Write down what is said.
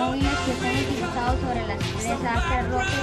móviles que son utilizados sobre las presas, cerrojos